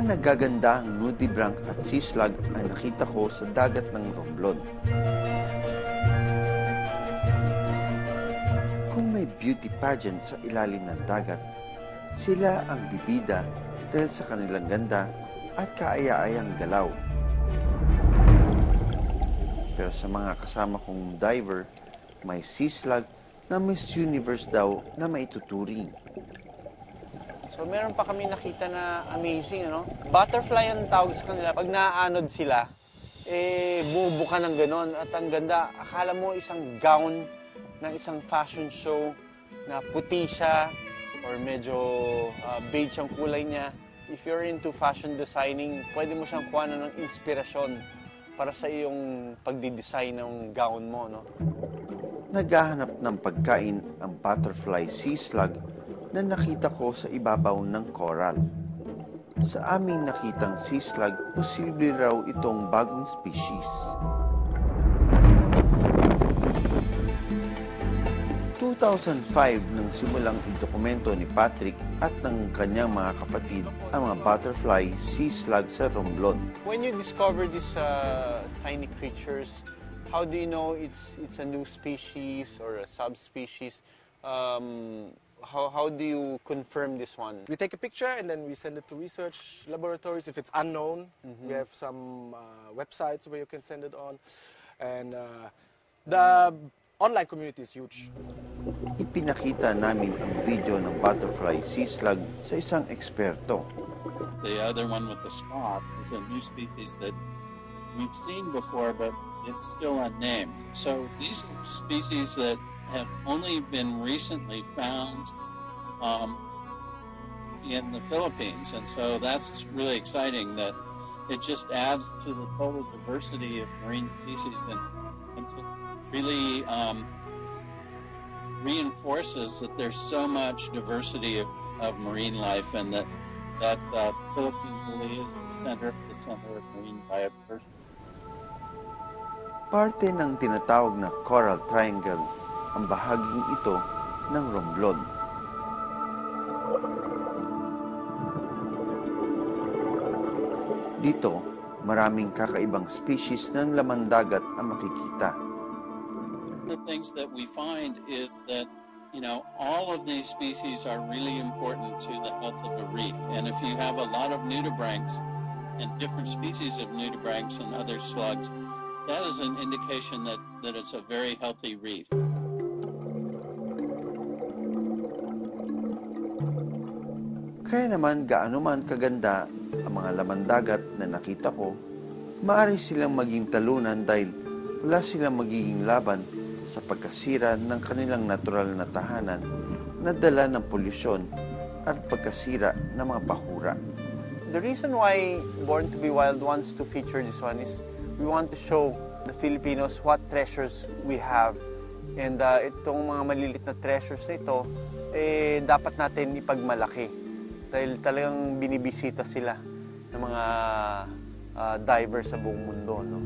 Mga nagagandahang nudibranch at sislag ay nakita ko sa dagat ng Romblon. Kung may beauty pageant sa ilalim ng dagat, sila ang bibida dahil sa kanilang ganda at kaaya-ayang galaw. Pero sa mga kasama kong diver, may sislag na Miss Universe daw na maituturing. So meron pa kami nakita na amazing, ano? Butterfly ang tawag sa kanila. Pag naaanod sila, eh, bubuka ng ganon. At ang ganda, akala mo isang gown ng isang fashion show na puti siya or medyo uh, beige ang kulay niya. If you're into fashion designing, pwede mo siyang kuha ng inspirasyon para sa iyong pagdidesign ng gown mo, no? Naghahanap ng pagkain ang butterfly sea slug na nakita ko sa ibabaw ng coral. Sa aming nakitang sea slug, posible raw itong bagong species. 2005 nang simulang idokumento ni Patrick at ng kanyang mga kapatid ang mga butterfly sea slug sa Romblon. When you discover these uh, tiny creatures, how do you know it's it's a new species or a subspecies? Um, how, how do you confirm this one? We take a picture and then we send it to research laboratories. If it's unknown, we have some uh, websites where you can send it on. And uh, the online community is huge. Ipinakita namin ang video ng butterfly sea slug sa isang eksperto. The other one with the spot is a new species that we've seen before, but it's still unnamed. So these are species that have only been recently found um, in the Philippines, and so that's really exciting. That it just adds to the total diversity of marine species, and, and really um, reinforces that there's so much diversity of, of marine life, and that that uh, Philippines really is the center, the center of marine biodiversity. Parte ng tinatawag na Coral Triangle ang bahaging ito ng Romblon. Dito, maraming kakaibang species ng laman dagat ang makikita. the things that we find is that you know all of these species are really important to the health of the reef and if you have a lot of nudibranchs and different species of nudibranchs and other slugs that is an indication that that it's a very healthy reef Kaya naman gaano man kaganda ang mga laman dagat na nakita ko, maaari silang maging talunan dahil wala silang magiging laban sa pagkasira ng kanilang natural na tahanan na dala ng polusyon at pagkasira ng mga bahura. The reason why Born to be Wild wants to feature this one is we want to show the Filipinos what treasures we have. And uh, itong mga malilit na treasures na ito, eh, dapat natin ipagmalaki. Dahil talagang binibisita sila ng mga uh, divers sa buong mundo. No?